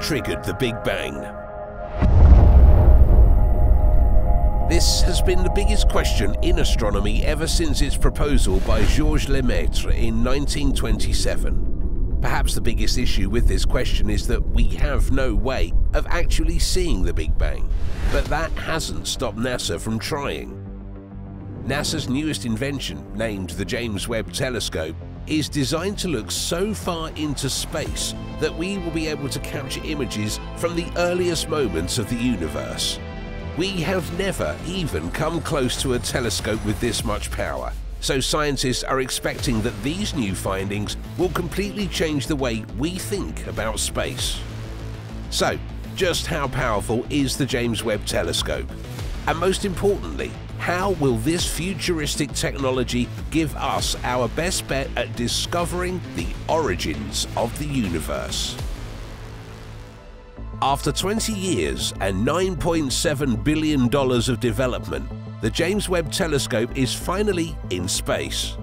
triggered the Big Bang? This has been the biggest question in astronomy ever since its proposal by Georges Lemaitre in 1927. Perhaps the biggest issue with this question is that we have no way of actually seeing the Big Bang, but that hasn't stopped NASA from trying. NASA's newest invention, named the James Webb Telescope, is designed to look so far into space that we will be able to capture images from the earliest moments of the universe. We have never even come close to a telescope with this much power, so scientists are expecting that these new findings will completely change the way we think about space. So, just how powerful is the James Webb Telescope? And most importantly, how will this futuristic technology give us our best bet at discovering the origins of the universe? After 20 years and $9.7 billion of development, the James Webb Telescope is finally in space.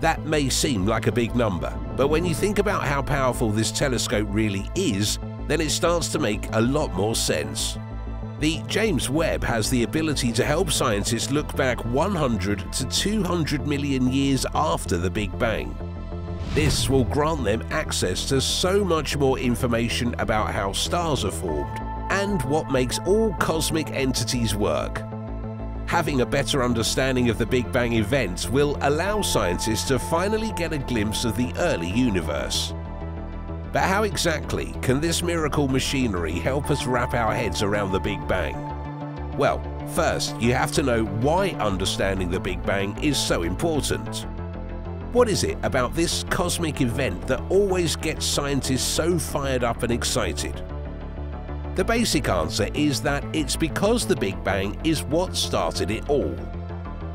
That may seem like a big number, but when you think about how powerful this telescope really is, then it starts to make a lot more sense. The James Webb has the ability to help scientists look back 100 to 200 million years after the Big Bang. This will grant them access to so much more information about how stars are formed and what makes all cosmic entities work. Having a better understanding of the Big Bang event will allow scientists to finally get a glimpse of the early universe. But how exactly can this miracle machinery help us wrap our heads around the Big Bang? Well, first you have to know why understanding the Big Bang is so important. What is it about this cosmic event that always gets scientists so fired up and excited? The basic answer is that it's because the Big Bang is what started it all.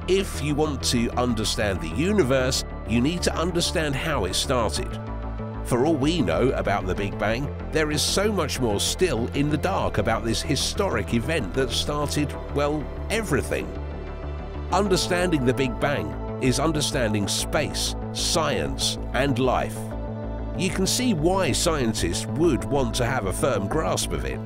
If you want to understand the universe, you need to understand how it started. For all we know about the Big Bang, there is so much more still in the dark about this historic event that started, well, everything. Understanding the Big Bang is understanding space, science, and life. You can see why scientists would want to have a firm grasp of it.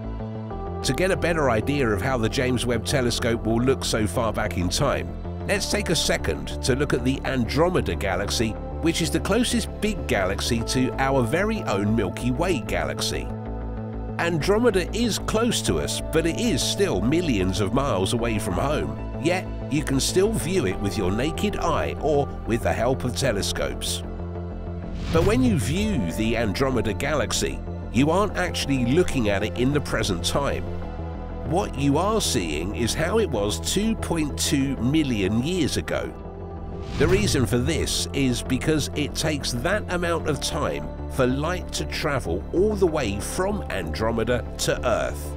To get a better idea of how the James Webb Telescope will look so far back in time, let's take a second to look at the Andromeda Galaxy which is the closest big galaxy to our very own Milky Way galaxy. Andromeda is close to us, but it is still millions of miles away from home. Yet, you can still view it with your naked eye or with the help of telescopes. But when you view the Andromeda galaxy, you aren't actually looking at it in the present time. What you are seeing is how it was 2.2 million years ago, the reason for this is because it takes that amount of time for light to travel all the way from Andromeda to Earth.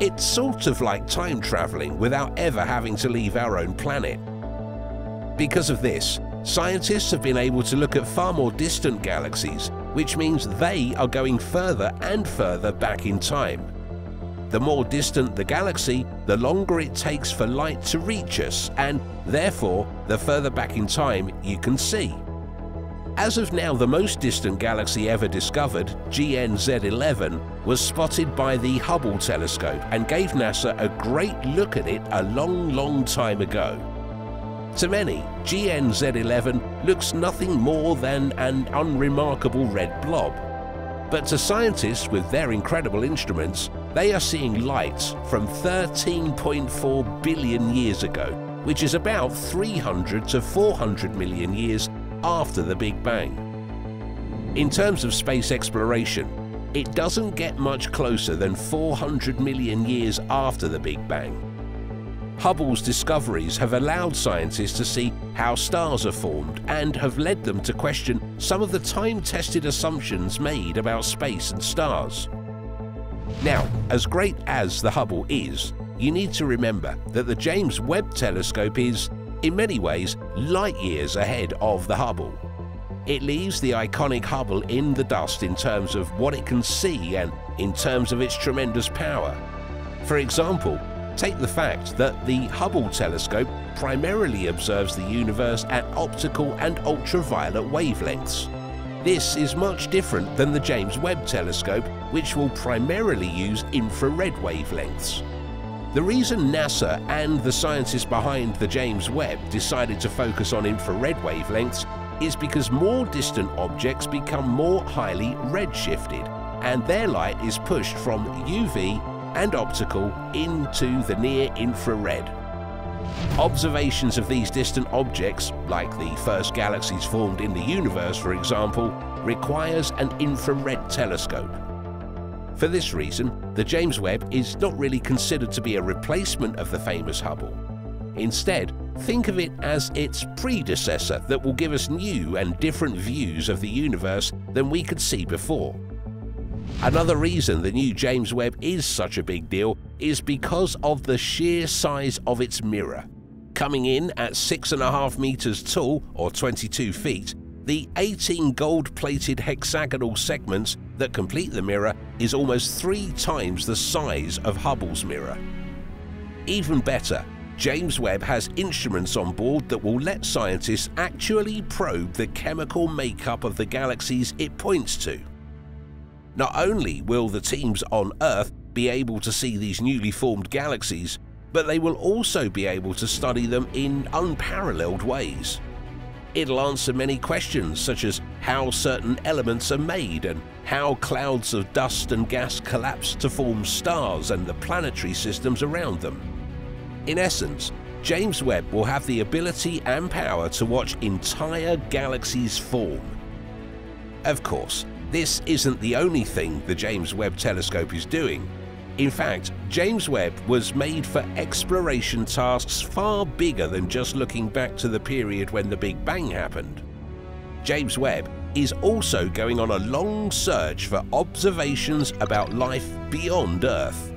It's sort of like time traveling without ever having to leave our own planet. Because of this, scientists have been able to look at far more distant galaxies, which means they are going further and further back in time. The more distant the galaxy, the longer it takes for light to reach us, and therefore, the further back in time you can see. As of now, the most distant galaxy ever discovered, GNZ11, was spotted by the Hubble telescope and gave NASA a great look at it a long, long time ago. To many, GNZ11 looks nothing more than an unremarkable red blob. But to scientists with their incredible instruments, they are seeing light from 13.4 billion years ago, which is about 300 to 400 million years after the Big Bang. In terms of space exploration, it doesn't get much closer than 400 million years after the Big Bang. Hubble's discoveries have allowed scientists to see how stars are formed and have led them to question some of the time-tested assumptions made about space and stars. Now, as great as the Hubble is, you need to remember that the James Webb Telescope is, in many ways, light years ahead of the Hubble. It leaves the iconic Hubble in the dust in terms of what it can see and in terms of its tremendous power. For example, take the fact that the Hubble telescope primarily observes the universe at optical and ultraviolet wavelengths. This is much different than the James Webb Telescope, which will primarily use infrared wavelengths. The reason NASA and the scientists behind the James Webb decided to focus on infrared wavelengths is because more distant objects become more highly redshifted, and their light is pushed from UV and optical into the near infrared. Observations of these distant objects, like the first galaxies formed in the universe for example, requires an infrared telescope. For this reason, the James Webb is not really considered to be a replacement of the famous Hubble. Instead, think of it as its predecessor that will give us new and different views of the universe than we could see before. Another reason the new James Webb is such a big deal is because of the sheer size of its mirror. Coming in at 6.5 meters tall, or 22 feet, the 18 gold-plated hexagonal segments that complete the mirror is almost three times the size of Hubble's mirror. Even better, James Webb has instruments on board that will let scientists actually probe the chemical makeup of the galaxies it points to. Not only will the teams on Earth be able to see these newly formed galaxies, but they will also be able to study them in unparalleled ways. It'll answer many questions such as how certain elements are made and how clouds of dust and gas collapse to form stars and the planetary systems around them. In essence, James Webb will have the ability and power to watch entire galaxies form. Of course, this isn't the only thing the James Webb Telescope is doing. In fact, James Webb was made for exploration tasks far bigger than just looking back to the period when the Big Bang happened. James Webb is also going on a long search for observations about life beyond Earth.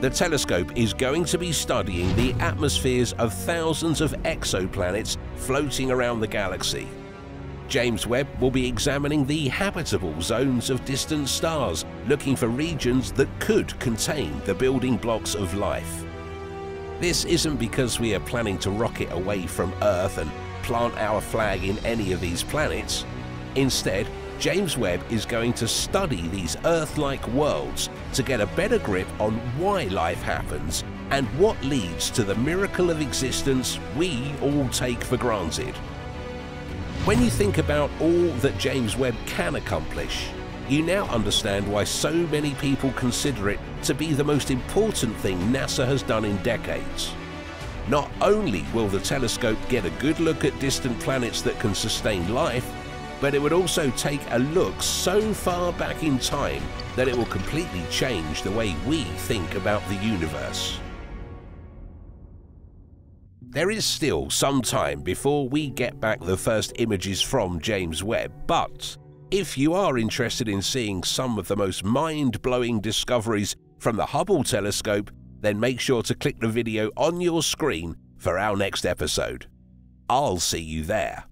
The telescope is going to be studying the atmospheres of thousands of exoplanets floating around the galaxy. James Webb will be examining the habitable zones of distant stars, looking for regions that could contain the building blocks of life. This isn't because we are planning to rocket away from Earth and plant our flag in any of these planets. Instead, James Webb is going to study these Earth-like worlds to get a better grip on why life happens and what leads to the miracle of existence we all take for granted. When you think about all that James Webb can accomplish, you now understand why so many people consider it to be the most important thing NASA has done in decades. Not only will the telescope get a good look at distant planets that can sustain life, but it would also take a look so far back in time that it will completely change the way we think about the universe. There is still some time before we get back the first images from James Webb, but if you are interested in seeing some of the most mind-blowing discoveries from the Hubble telescope, then make sure to click the video on your screen for our next episode. I'll see you there.